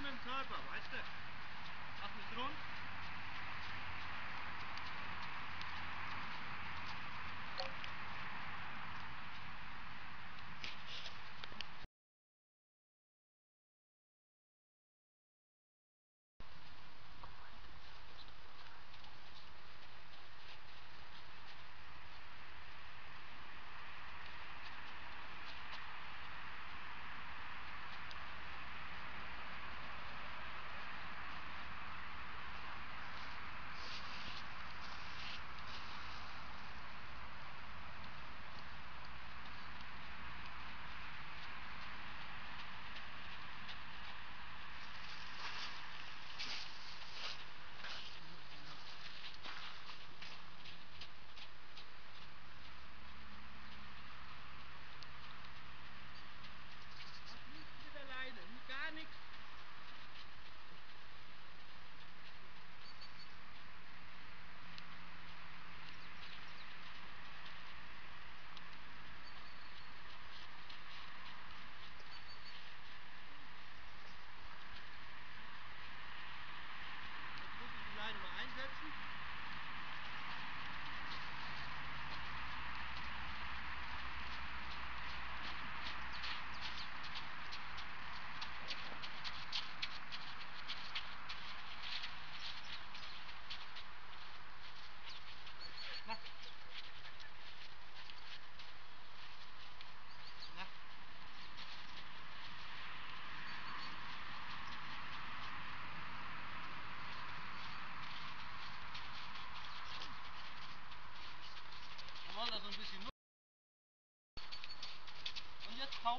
mit dem Körper, weißt du? Mach mich rund.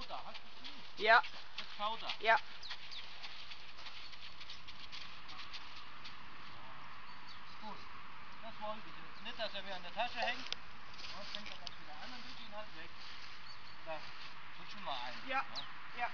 Und jetzt kaut er. Hast du es gesehen? Ja, Jetzt kaut er. ja. Gut. Das wollte ich jetzt. Nicht, dass er mir an der Tasche hängt. Sonst fängt er gleich wieder an und drückt ihn halt weg. Da rutschen wir ein. Ja. ne? Ja.